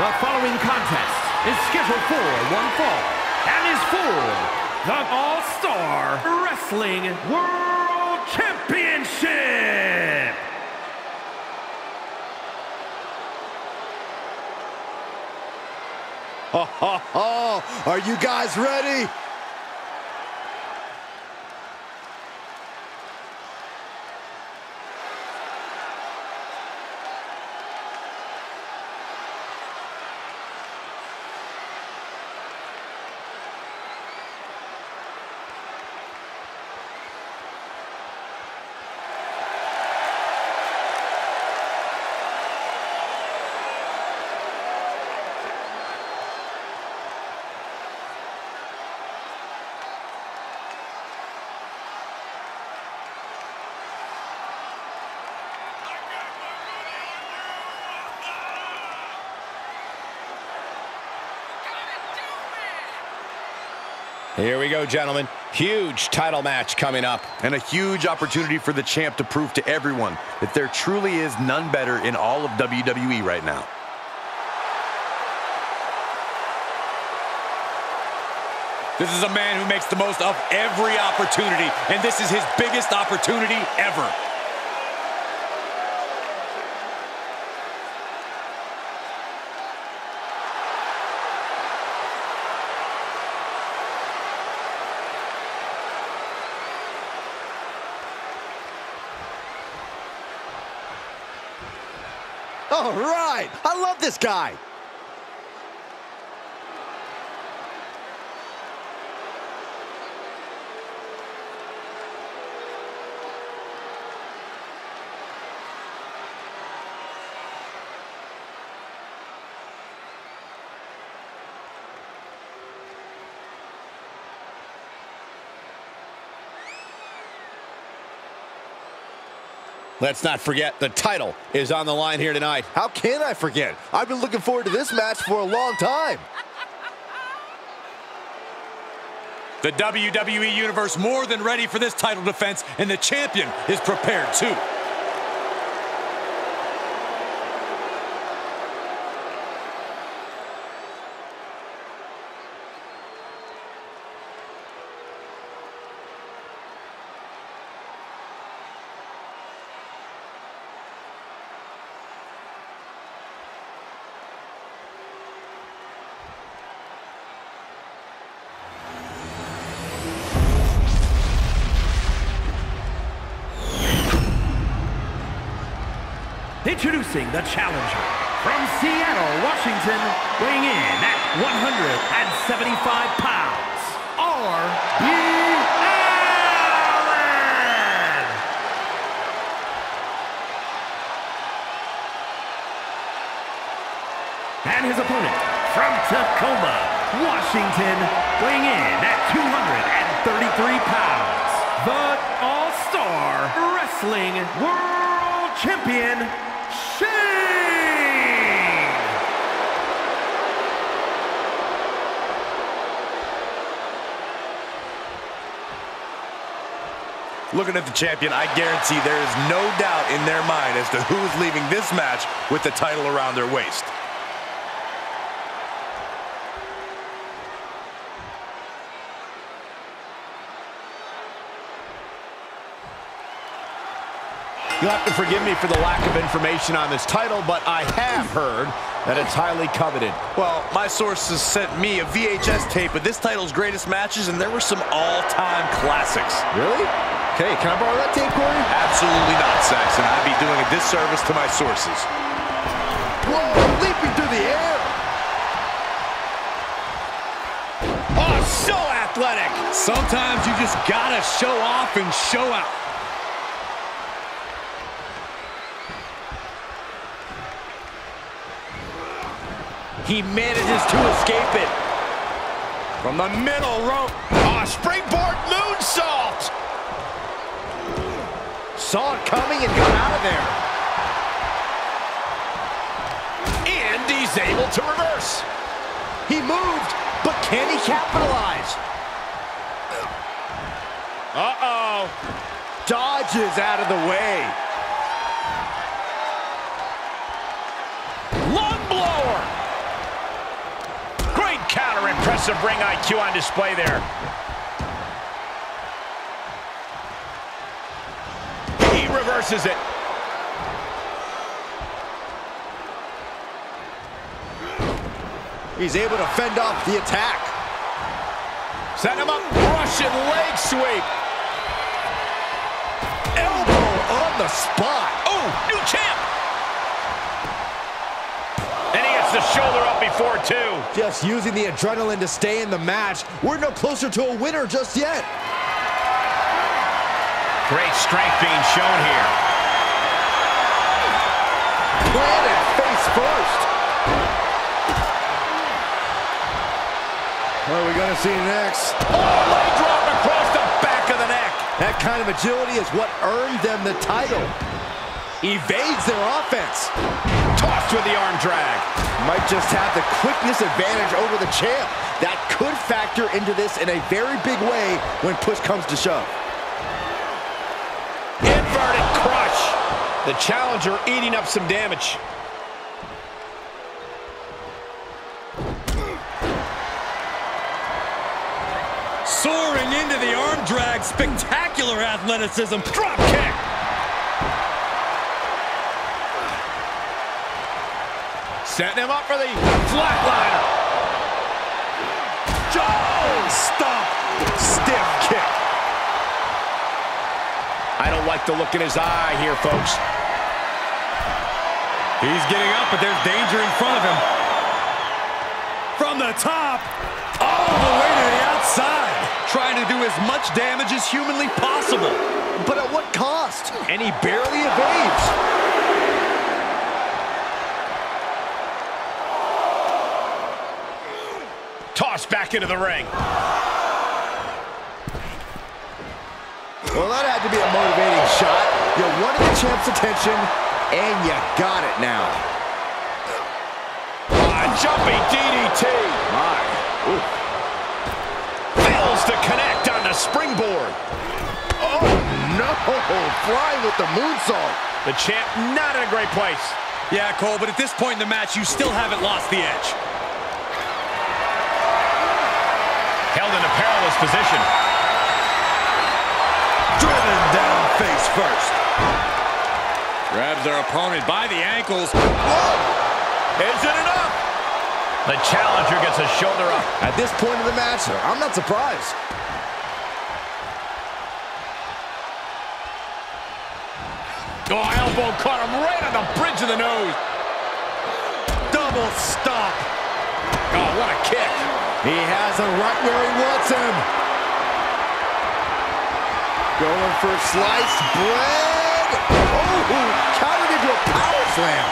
The following contest is scheduled for one fall and is for the All-Star Wrestling World Championship. Ha ha ha! Are you guys ready? Here we go, gentlemen. Huge title match coming up. And a huge opportunity for the champ to prove to everyone that there truly is none better in all of WWE right now. This is a man who makes the most of every opportunity, and this is his biggest opportunity ever. Right! I love this guy! Let's not forget, the title is on the line here tonight. How can I forget? I've been looking forward to this match for a long time. The WWE Universe more than ready for this title defense, and the champion is prepared too. Introducing the challenger from Seattle, Washington, weighing in at 175 pounds, Darby Allin! And his opponent from Tacoma, Washington, weighing in at 233 pounds, the All-Star Wrestling World Champion, Looking at the champion, I guarantee there is no doubt in their mind as to who is leaving this match with the title around their waist. You'll have to forgive me for the lack of information on this title, but I have heard that it's highly coveted. Well, my sources sent me a VHS tape of this title's greatest matches, and there were some all-time classics. Really? Okay, can I borrow that tape, Corey? Absolutely not, Saxton. I'd be doing a disservice to my sources. Whoa, leaping through the air! Oh, so athletic! Sometimes you just gotta show off and show out. He manages to escape it. From the middle rope. Oh, springboard moonsault! Saw it coming and got out of there. And he's able to reverse. He moved, but can he capitalize? Uh-oh. Dodges out of the way. Counter. Impressive ring IQ on display there. He reverses it. He's able to fend off the attack. Set him up. Russian leg sweep. Elbow on the spot. Oh, new champ. And he gets the shoulder up before two. Just using the adrenaline to stay in the match. We're no closer to a winner just yet. Great strength being shown here. Planted face first. What are we going to see next? Oh, leg drop across the back of the neck. That kind of agility is what earned them the title. Evades their offense. Tossed with the arm drag. Might just have the quickness advantage over the champ. That could factor into this in a very big way when push comes to shove. Inverted crush. The challenger eating up some damage. Soaring into the arm drag. Spectacular athleticism. Drop kick. Setting him up for the flatliner. Oh, stop. Stiff kick. I don't like the look in his eye here, folks. He's getting up, but there's danger in front of him. From the top, all the way to the outside. Trying to do as much damage as humanly possible. But at what cost? And he barely evades. Tossed back into the ring. Well, that had to be a motivating shot. You wanted the champ's attention, and you got it now. Ah, a jumping DDT. My. Ooh. Fails to connect on the springboard. Oh, no. Flying with the moonsault. The champ not in a great place. Yeah, Cole, but at this point in the match, you still haven't lost the edge. Held in a perilous position. Driven down face first. Grabs their opponent by the ankles. Is it enough? The challenger gets a shoulder up. At this point in the match, I'm not surprised. Oh, elbow caught him right on the bridge of the nose. Double stop. Oh, what a kick. He has him right where he wants him. Going for sliced bread. Oh, countered into a power slam.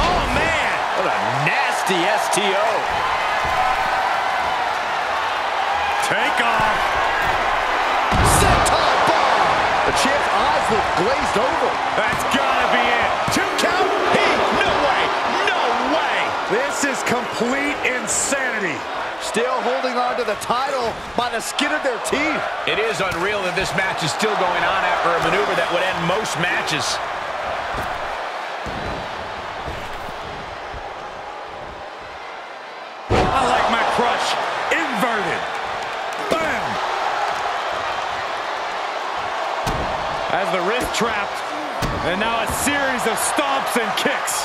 Oh, man. What a nasty STO. Take off. Glazed over. That's gotta be it. Two count. He, no way, no way. This is complete insanity. Still holding on to the title by the skin of their teeth. It is unreal that this match is still going on after a maneuver that would end most matches. As the wrist trapped. And now a series of stomps and kicks.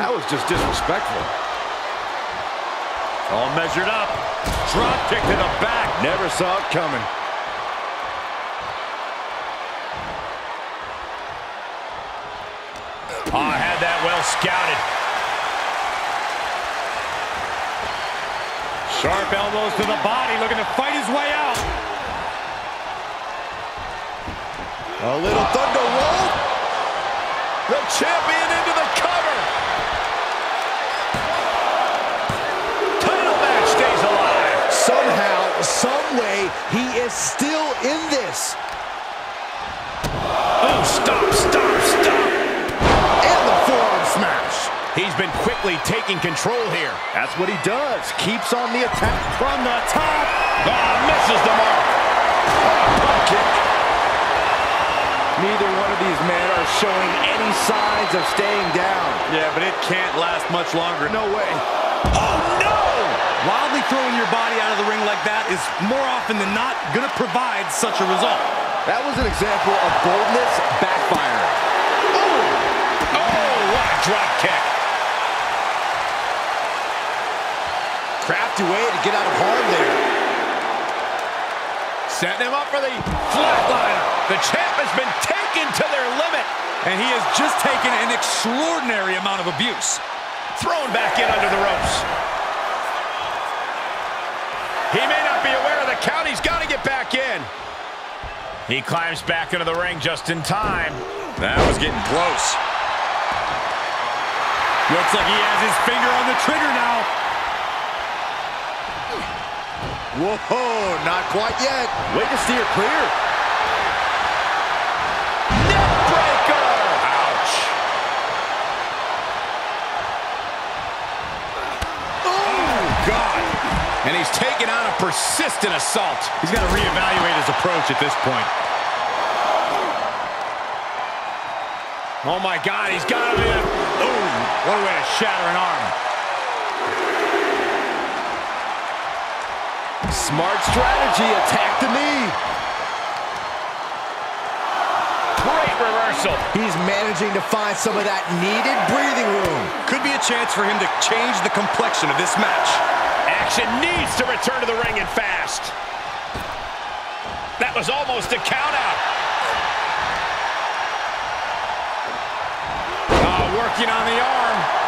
That was just disrespectful. All measured up. Drop kick to the back. Never saw it coming. Oh, I had that well scouted. Sharp elbows to the body, looking to fight his way out. A little thunder roll. The champion into the cover. Title match stays alive. Somehow, some way, he is still in this. Oh, stop, stop, He's been quickly taking control here. That's what he does. Keeps on the attack. From the top. Oh, misses the mark. Oh, kick. Neither one of these men are showing any signs of staying down. Yeah, but it can't last much longer. No way. Oh, no! Wildly throwing your body out of the ring like that is more often than not going to provide such a result. That was an example of boldness backfiring. Oh, what a drop kick. Way to get out of harm there. Setting him up for the flatliner. The champ has been taken to their limit. And he has just taken an extraordinary amount of abuse. Thrown back in under the ropes. He may not be aware of the count. He's got to get back in. He climbs back into the ring just in time. That was getting close. Looks like he has his finger on the trigger now. Whoa, not quite yet. Way to steer clear. Neckbreaker! Ouch. Oh, God. And he's taken on a persistent assault. He's got to reevaluate his approach at this point. Oh, my God, he's got him in. Ooh, what a way to shatter an arm. Smart strategy. Attack the knee. Great reversal. He's managing to find some of that needed breathing room. Could be a chance for him to change the complexion of this match. Action needs to return to the ring and fast. That was almost a count out. Oh, working on the arm.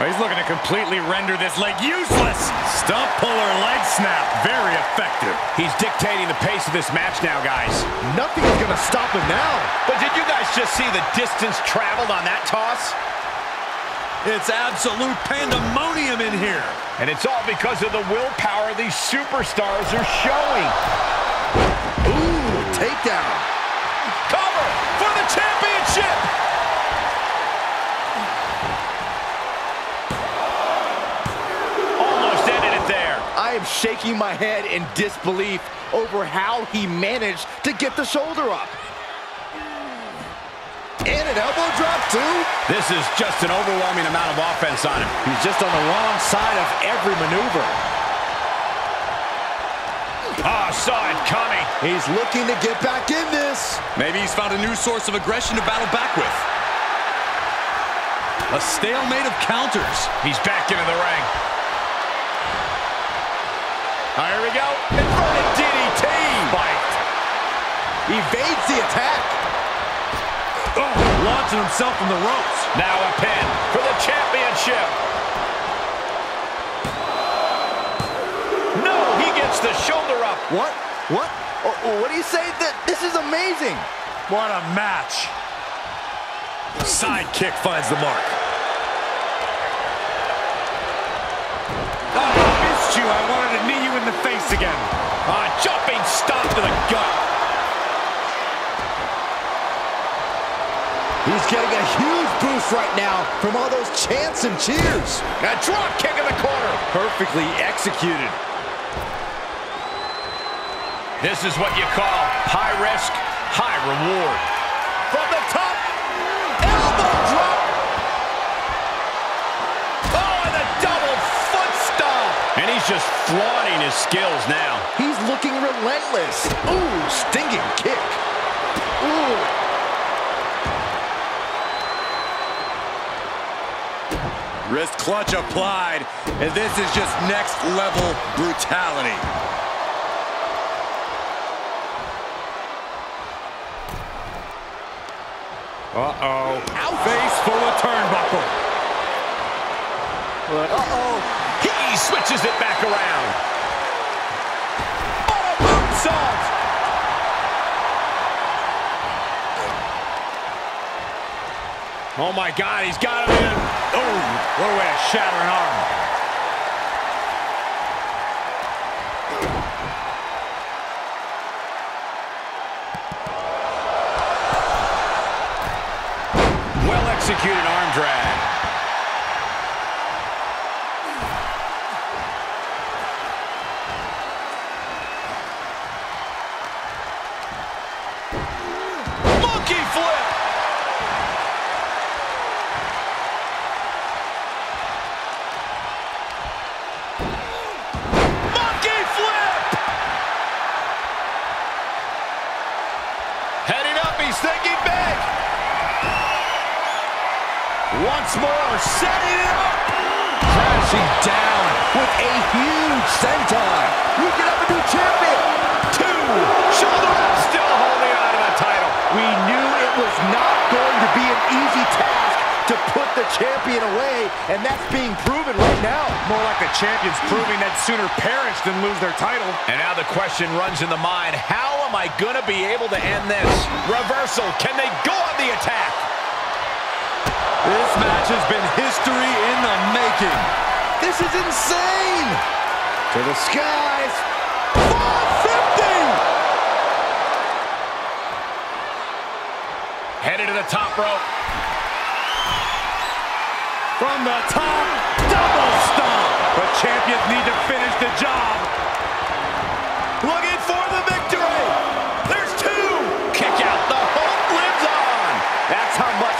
Oh, he's looking to completely render this leg useless. Stump puller leg snap. Very effective. He's dictating the pace of this match now, guys. Nothing is going to stop him now. But did you guys just see the distance traveled on that toss? It's absolute pandemonium in here. And it's all because of the willpower these superstars are showing. Ooh, takedown. Cover for the championship! I am shaking my head in disbelief over how he managed to get the shoulder up. And an elbow drop, too. This is just an overwhelming amount of offense on him. He's just on the wrong side of every maneuver. Ah, saw it coming. He's looking to get back in this. Maybe he's found a new source of aggression to battle back with. A stalemate of counters. He's back into the ring. Here we go. Inverted DDT. Spiked. Evades the attack. Oh, launching himself from the ropes. Now a pin for the championship. No, he gets the shoulder up. What? What? Oh, oh, what do you say? That This is amazing. What a match. Side kick finds the mark. Oh, I missed you. I wanted to knee you in the face again. A jumping stomp to the gut. He's getting a huge boost right now from all those chants and cheers. A drop kick in the corner. Perfectly executed. This is what you call high risk, high reward. From the top, just flaunting his skills now. He's looking relentless. Ooh, stinging kick. Ooh. Wrist clutch applied, and this is just next level brutality. Uh-oh. Face full of turnbuckle. Uh-oh. He switches it back around. On a moonsault. Oh my God, he's got him in. Oh, what a way to shatter an arm. Well Executed Once more, setting it up. Crashing down with a huge senton. We can have a new champion. Two. Shoulder up, still holding on to the title. We knew it was not going to be an easy task to put the champion away, and that's being proven right now. More like the champion's proving that sooner perish than lose their title. And now the question runs in the mind, how am I going to be able to end this? Reversal, can they go on the attack? This match has been history in the making. This is insane! To the skies. 450! Headed to the top rope. From the top, double stomp. The champions need to finish the job.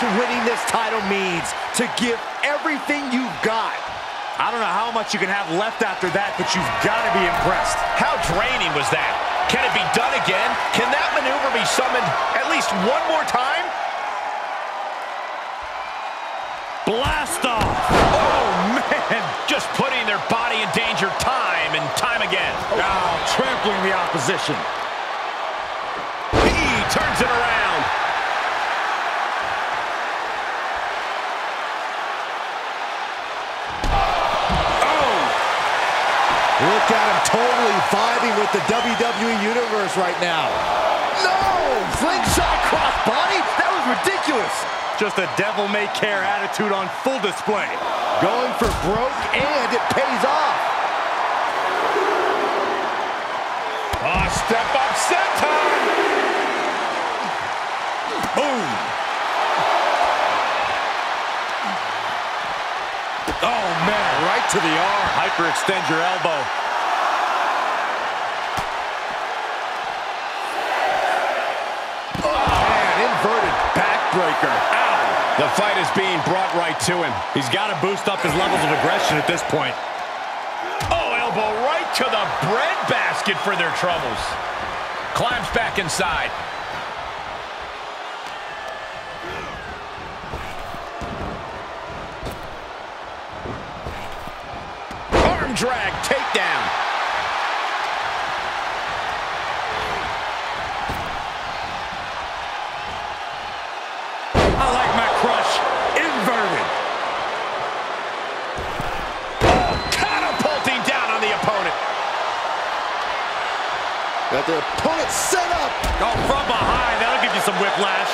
That's how much winning this title means. To give everything you've got. I don't know how much you can have left after that, but you've got to be impressed. How draining was that? Can it be done again? Can that maneuver be summoned at least one more time? Blast off! Oh, man! Just putting their body in danger time and time again. Oh, trampling the opposition. He turns it around. Look at him totally vibing with the WWE Universe right now. No! Slingshot crossbody? That was ridiculous. Just a devil-may-care attitude on full display. Going for broke, and it pays off. Oh, step up, set time. Boom. Oh, man, to the arm. Hyperextend your elbow. Oh, inverted backbreaker. Ow. The fight is being brought right to him. He's got to boost up his levels of aggression at this point. Oh, elbow right to the breadbasket for their troubles. Climbs back inside. Arm drag, takedown. I like my crush inverted. Catapulting down on the opponent. Got the opponent set up. Oh, from behind. That'll give you some whiplash.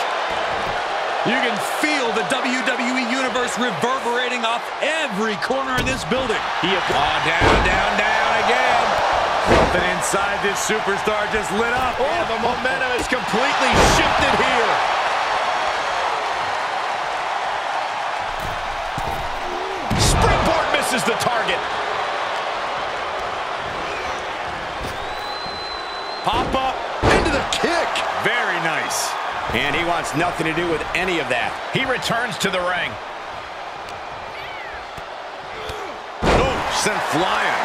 You can feel the WWE Reverberating off every corner in this building. He oh, down, down, down again. Something inside this superstar just lit up. Oh, the momentum is completely shifted here. Springboard misses the target. Pop up. Into the kick. Very nice. And he wants nothing to do with any of that. He returns to the ring. Oh, sent flying.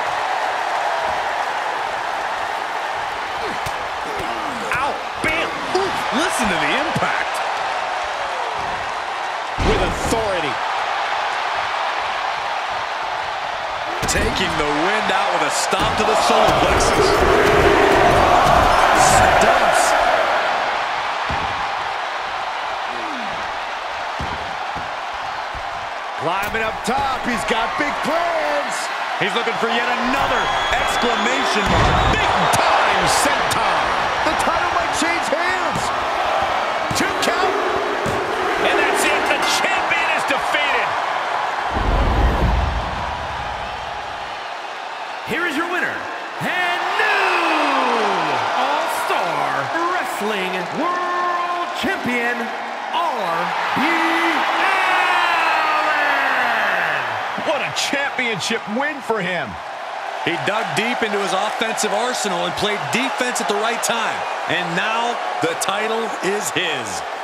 Ow, bam. Listen to the impact. With authority. Taking the wind out with a stomp to the solar plexus. Stumps. Climbing up top. He's got big plans. He's looking for yet another exclamation mark. Big time senton. The title might change hands. Championship win for him. He dug deep into his offensive arsenal and played defense at the right time. And now the title is his.